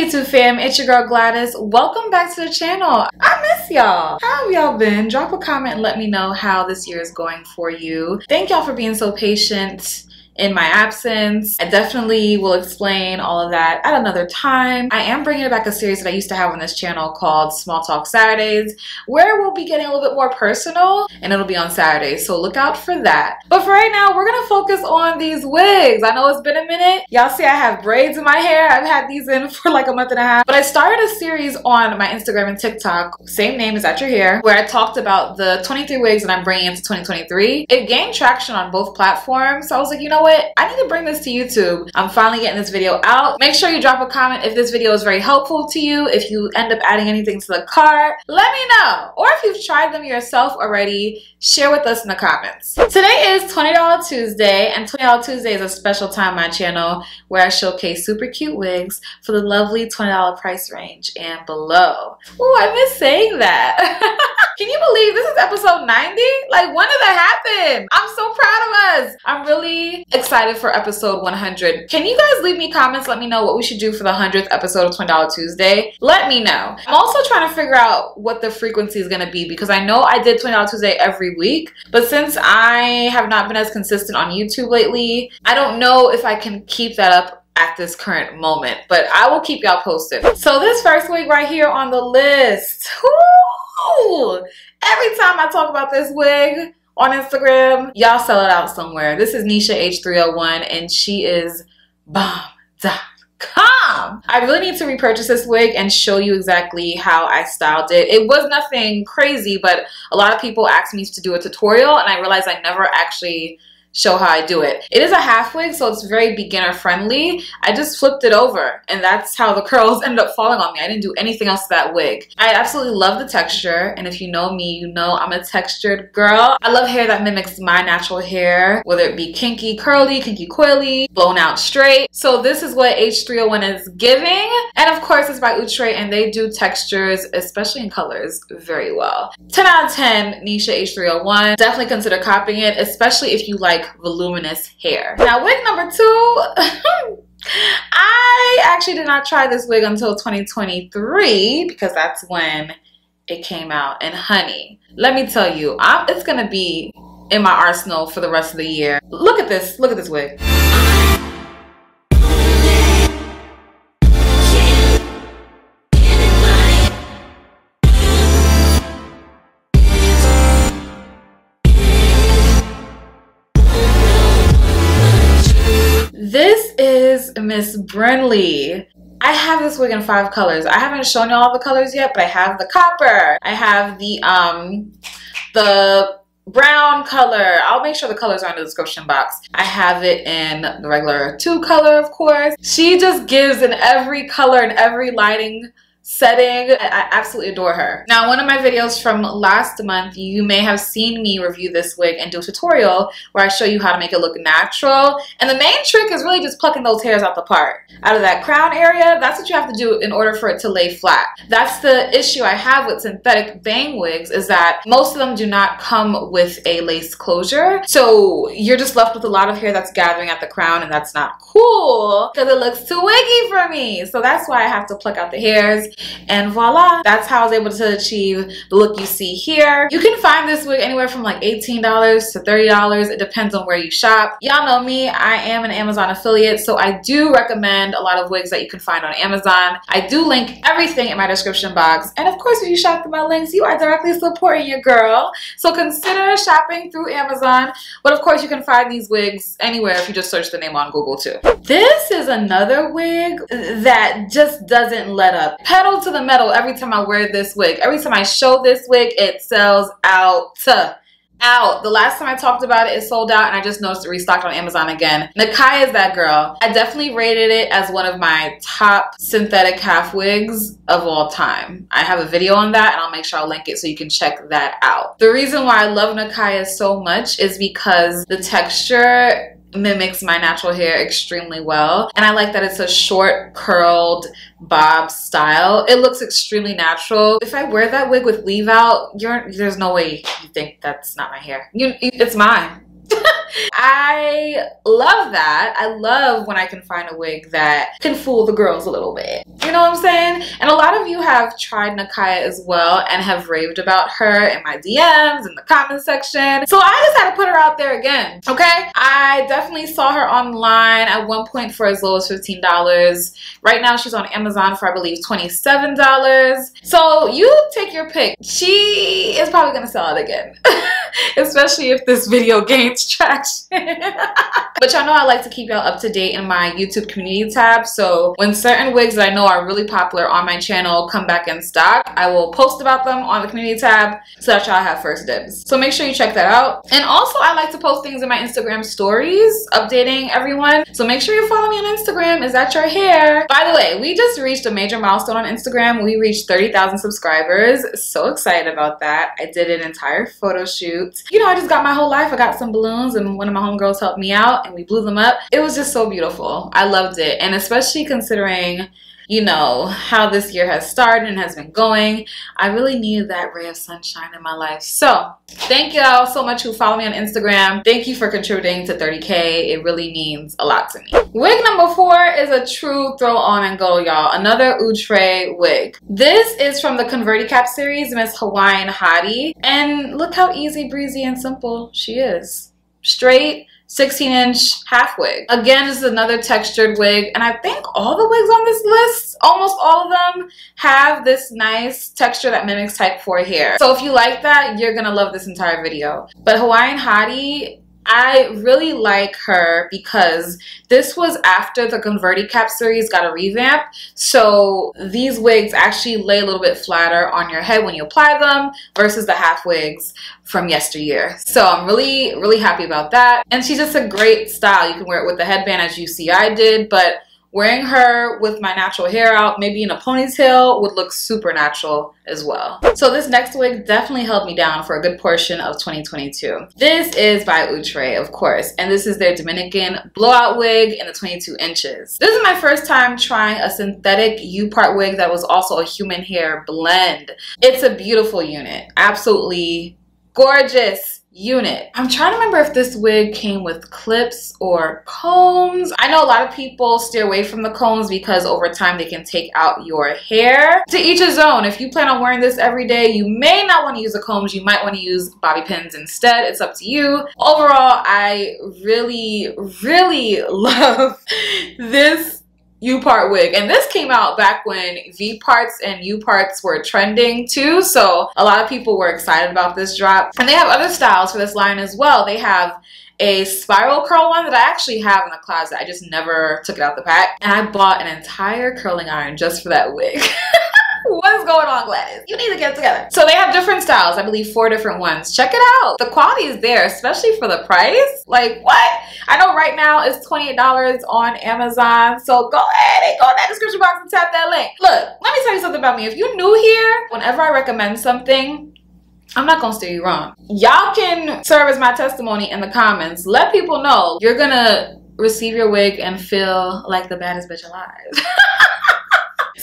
Hey YouTube fam, it's your girl Gwladys. Welcome back to the channel. I miss y'all. How have y'all been? Drop a comment and let me know how this year is going for you. Thank y'all for being so patient in my absence. I definitely will explain all of that at another time. I am bringing back a series that I used to have on this channel called Small Talk Saturdays, where we'll be getting a little bit more personal and it'll be on Saturdays. So look out for that. But for right now, we're gonna focus on these wigs. I know it's been a minute. Y'all see I have braids in my hair. I've had these in for like a month and a half. But I started a series on my Instagram and TikTok, same name as At Your Hair, where I talked about the 23 wigs that I'm bringing into 2023. It gained traction on both platforms. So I was like, you know what? What? I need to bring this to YouTube. I'm finally getting this video out. Make sure you drop a comment if this video is very helpful to you. If you end up adding anything to the cart, let me know. Or if you've tried them yourself already, share with us in the comments. Today is $20 Tuesday, and $20 Tuesday is a special time on my channel where I showcase super cute wigs for the lovely $20 price range and below. Oh, I miss saying that. Can you believe this is episode 90? Like, when did that happen? I'm so proud of us. I'm really excited for episode 100. Can you guys leave me comments? Let me know what we should do for the 100th episode of $20 Tuesday. Let me know. I'm also trying to figure out what the frequency is going to be because I know I did $20 Tuesday every week, but since I have not been as consistent on YouTube lately, I don't know if I can keep that up at this current moment, but I will keep y'all posted. So this first wig right here on the list, every time I talk about this wig on Instagram, y'all sell it out somewhere. This is Neesha H301 and she is bomb Come! I really need to repurchase this wig and show you exactly how I styled it. It was nothing crazy, but a lot of people asked me to do a tutorial and I realized I never actually show how I do it. It is a half wig, so it's very beginner friendly. I just flipped it over and that's how the curls ended up falling on me. I didn't do anything else to that wig. I absolutely love the texture and if you know me, you know I'm a textured girl. I love hair that mimics my natural hair, whether it be kinky curly, kinky coily, blown out straight. So this is what H301 is giving. And of course it's by Outre and they do textures, especially in colors, very well. 10 out of 10 Neesha H301. Definitely consider copying it, especially if you like like voluminous hair. Now wig number two, I actually did not try this wig until 2023 because that's when it came out. And honey, let me tell you, I'm, it's gonna be in my arsenal for the rest of the year. Look at this, look at this wig. Is Miss Brynlee. I have this wig in five colors. I haven't shown you all the colors yet, but I have the copper. I have the um the brown color. I'll make sure the colors are in the description box. I have it in the regular two color, of course. She just gives in every color and every lighting setting. I absolutely adore her. Now, one of my videos from last month, you may have seen me review this wig and do a tutorial where I show you how to make it look natural. And the main trick is really just plucking those hairs out the part. Out of that crown area, that's what you have to do in order for it to lay flat. That's the issue I have with synthetic bang wigs is that most of them do not come with a lace closure. So you're just left with a lot of hair that's gathering at the crown and that's not cool because it looks too wiggy for me. So that's why I have to pluck out the hairs and voila, that's how I was able to achieve the look you see here. You can find this wig anywhere from like $18 to $30. It depends on where you shop. Y'all know me, I am an Amazon affiliate, so I do recommend a lot of wigs that you can find on Amazon. I do link everything in my description box. And of course, if you shop through my links, you are directly supporting your girl. So consider shopping through Amazon. But of course, you can find these wigs anywhere if you just search the name on Google too. This is another wig that just doesn't let up pedal to the metal every time I wear this wig. Every time I show this wig, it sells out. Out. The last time I talked about it, it sold out and I just noticed it restocked on Amazon again. Nikaya is that girl. I definitely rated it as one of my top synthetic half wigs of all time. I have a video on that and I'll make sure I'll link it so you can check that out. The reason why I love Nikaya so much is because the texture mimics my natural hair extremely well. And I like that it's a short, curled bob style. It looks extremely natural. If I wear that wig with leave out, you're, there's no way you think that's not my hair. You, it's mine. I love that. I love when I can find a wig that can fool the girls a little bit. You know what I'm saying? And a lot of you have tried Nikaya as well and have raved about her in my DMs, in the comment section. So I just had to put her out there again, okay? I definitely saw her online at one point for as low as $15. Right now she's on Amazon for I believe $27. So you take your pick. She is probably gonna sell it again. especially if this video gains traction. but y'all know I like to keep y'all up to date in my YouTube community tab. So when certain wigs that I know are really popular on my channel come back in stock, I will post about them on the community tab so that y'all have first dibs. So make sure you check that out. And also I like to post things in my Instagram stories, updating everyone. So make sure you follow me on Instagram. Is that your hair? By the way, we just reached a major milestone on Instagram. We reached 30,000 subscribers. So excited about that. I did an entire photo shoot you know, I just got my whole life. I got some balloons and one of my homegirls helped me out and we blew them up. It was just so beautiful. I loved it. And especially considering you know, how this year has started and has been going. I really needed that ray of sunshine in my life. So thank y'all so much who follow me on Instagram. Thank you for contributing to 30K. It really means a lot to me. Wig number four is a true throw on and go, y'all. Another Outre wig. This is from the ConvertiCap series, Miss Hawaiian Hottie. And look how easy, breezy, and simple she is. Straight, 16 inch half wig. Again, this is another textured wig and I think all the wigs on this list, almost all of them, have this nice texture that mimics type 4 hair. So if you like that, you're gonna love this entire video. But Hawaiian Hottie I really like her because this was after the Converti Cap series got a revamp. So these wigs actually lay a little bit flatter on your head when you apply them versus the half wigs from yesteryear. So I'm really, really happy about that. And she's just a great style. You can wear it with the headband as you see I did, but Wearing her with my natural hair out, maybe in a ponytail, would look super natural as well. So this next wig definitely held me down for a good portion of 2022. This is by Outre, of course, and this is their Dominican blowout wig in the 22 inches. This is my first time trying a synthetic U-part wig that was also a human hair blend. It's a beautiful unit, absolutely gorgeous unit. I'm trying to remember if this wig came with clips or combs. I know a lot of people steer away from the combs because over time they can take out your hair. To each his own. If you plan on wearing this every day, you may not want to use the combs. You might want to use bobby pins instead. It's up to you. Overall, I really, really love this U-part wig. And this came out back when V-parts and U-parts were trending too. So a lot of people were excited about this drop. And they have other styles for this line as well. They have a spiral curl one that I actually have in the closet. I just never took it out of the pack. And I bought an entire curling iron just for that wig. What's going on, Gwladys? You need to get together. So they have different styles. I believe four different ones. Check it out. The quality is there, especially for the price. Like, what? I know right now it's $28 on Amazon. So go ahead and go in that description box and tap that link. Look, let me tell you something about me. If you're new here, whenever I recommend something, I'm not gonna steer you wrong. Y'all can serve as my testimony in the comments. Let people know you're gonna receive your wig and feel like the baddest bitch alive.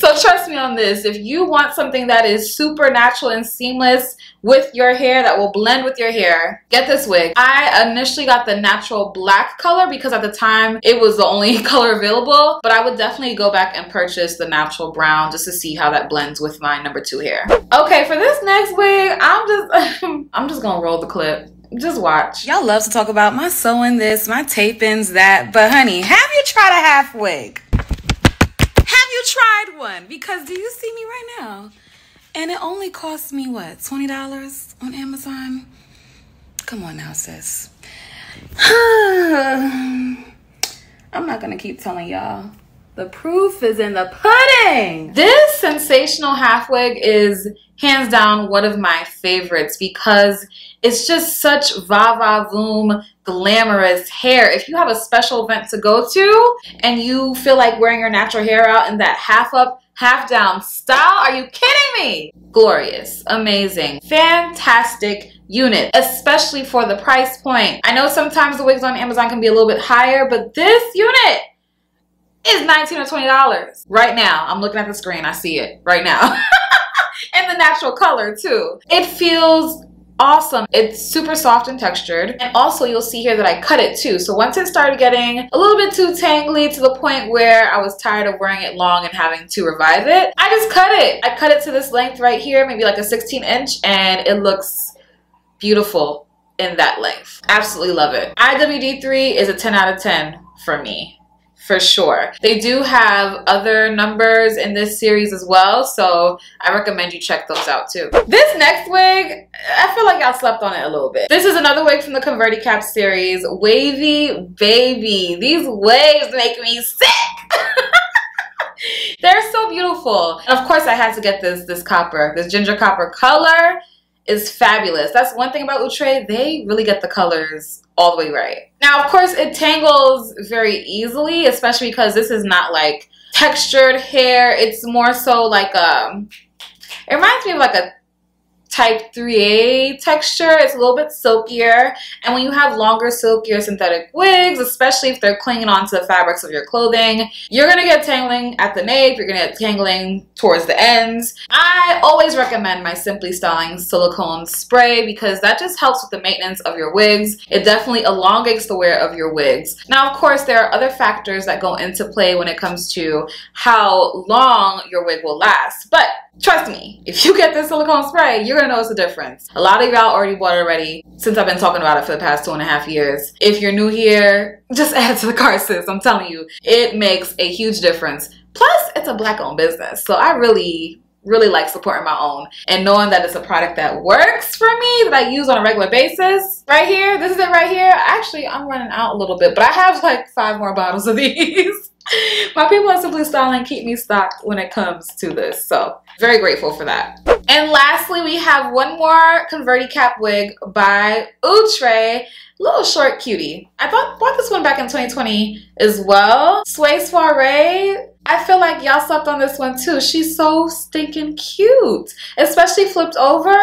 So trust me on this. If you want something that is super natural and seamless with your hair that will blend with your hair, get this wig. I initially got the natural black color because at the time it was the only color available, but I would definitely go back and purchase the natural brown just to see how that blends with my number two hair. Okay, for this next wig, I'm just, I'm just gonna roll the clip just watch. Y'all love to talk about my sewing this, my tapings that, but honey, have you tried a half wig? You tried one? Because do you see me right now? And it only cost me what, $20 on Amazon? Come on now, sis. I'm not gonna keep telling y'all. The proof is in the pudding. This Sensationnel half wig is hands down one of my favorites because it's just such va va voom glamorous hair. If you have a special event to go to and you feel like wearing your natural hair out in that half up, half down style, are you kidding me? Glorious, amazing, fantastic unit, especially for the price point. I know sometimes the wigs on Amazon can be a little bit higher, but this unit is 19 or $20 right now. I'm looking at the screen, I see it right now. and the natural color too. It feels awesome. It's super soft and textured. And also you'll see here that I cut it too. So once it started getting a little bit too tangly to the point where I was tired of wearing it long and having to revive it, I just cut it. I cut it to this length right here, maybe like a 16 inch, and it looks beautiful in that length. Absolutely love it. IWD3 is a 10 out of 10 for me for sure. They do have other numbers in this series as well, so I recommend you check those out too. This next wig, I feel like y'all slept on it a little bit. This is another wig from the ConvertiCap series, Wavy Baby. These waves make me sick! They're so beautiful. And of course I had to get this, this copper, this ginger copper color is fabulous. That's one thing about Outre. They really get the colors all the way right. Now, of course, it tangles very easily, especially because this is not like textured hair. It's more so like um, it reminds me of like a type 3A texture. It's a little bit silkier. And when you have longer, silkier synthetic wigs, especially if they're clinging onto the fabrics of your clothing, you're to get tangling at the nape. You're to get tangling towards the ends. I always recommend my Simply Styling silicone spray because that just helps with the maintenance of your wigs. It definitely elongates the wear of your wigs. Now, of course, there are other factors that go into play when it comes to how long your wig will last. But Trust me, if you get this silicone spray, you're gonna notice a difference. A lot of y'all already bought it already since I've been talking about it for the past two and a half years. If you're new here, just add to the cart, sis. I'm telling you, it makes a huge difference. Plus, it's a black owned business. So I really, really like supporting my own and knowing that it's a product that works for me that I use on a regular basis. Right here, this is it right here. Actually, I'm running out a little bit, but I have like five more bottles of these. my people at Simply Styling keep me stocked when it comes to this. So very grateful for that. And lastly, we have one more ConvertiCap wig by Outre. Little short cutie. I thought bought this one back in 2020 as well. Sway Soiree. I feel like y'all slept on this one too. She's so stinking cute. Especially flipped over.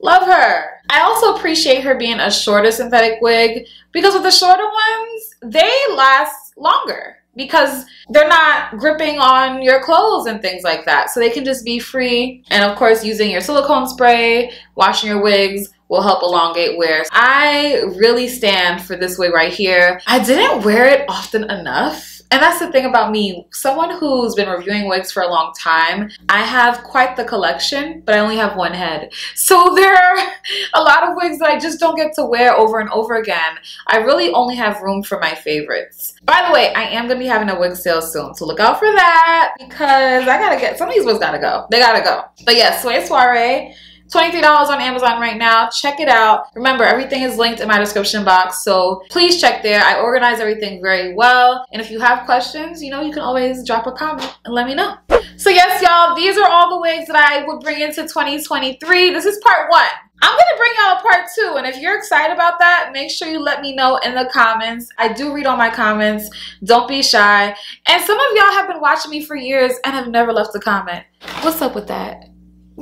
Love her. I also appreciate her being a shorter synthetic wig because with the shorter ones, they last longer because they're not gripping on your clothes and things like that. So they can just be free. And of course, using your silicone spray, washing your wigs will help elongate wear. I really stand for this wig right here. I didn't wear it often enough and that's the thing about me, someone who's been reviewing wigs for a long time, I have quite the collection, but I only have one head. So there are a lot of wigs that I just don't get to wear over and over again. I really only have room for my favorites. By the way, I am going to be having a wig sale soon, so look out for that because I gotta get, some of these wigs gotta go. They gotta go. But yeah, Sway Soiree $23 on Amazon right now. Check it out. Remember, everything is linked in my description box, so please check there. I organize everything very well. And if you have questions, you know, you can always drop a comment and let me know. So yes, y'all, these are all the wigs that I would bring into 2023. This is part one. I'm gonna bring y'all part two, and if you're excited about that, make sure you let me know in the comments. I do read all my comments. Don't be shy. And some of y'all have been watching me for years and have never left a comment. What's up with that?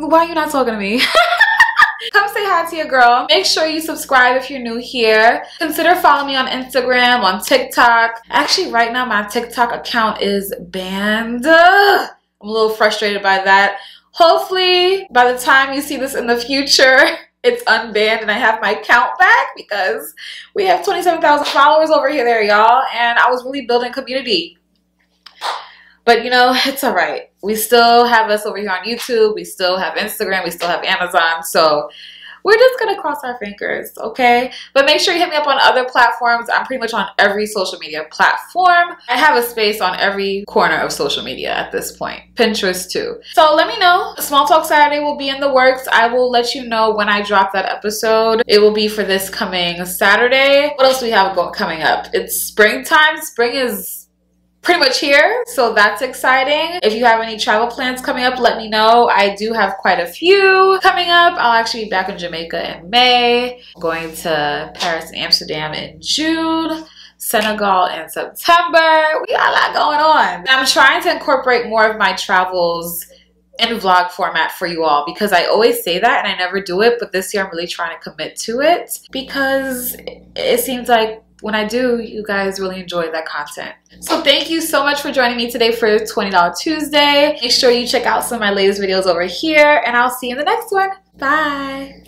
Why are you not talking to me? Come say hi to your girl. Make sure you subscribe if you're new here. Consider following me on Instagram, on TikTok. Actually, right now my TikTok account is banned. I'm a little frustrated by that. Hopefully, by the time you see this in the future, it's unbanned and I have my account back because we have 27,000 followers over here there, y'all. And I was really building community. But you know, it's all right. We still have us over here on YouTube. We still have Instagram. We still have Amazon. So we're just to cross our fingers, okay? But make sure you hit me up on other platforms. I'm pretty much on every social media platform. I have a space on every corner of social media at this point. Pinterest too. So let me know. Small Talk Saturday will be in the works. I will let you know when I drop that episode. It will be for this coming Saturday. What else do we have going, coming up? It's springtime. Spring is pretty much here so that's exciting if you have any travel plans coming up let me know i do have quite a few coming up i'll actually be back in jamaica in may going to paris and amsterdam in june Senegal in September. We got a lot going on. I'm trying to incorporate more of my travels in vlog format for you all because I always say that and I never do it, but this year I'm really trying to commit to it because it seems like when I do, you guys really enjoy that content. So thank you so much for joining me today for $20 Tuesday. Make sure you check out some of my latest videos over here and I'll see you in the next one. Bye.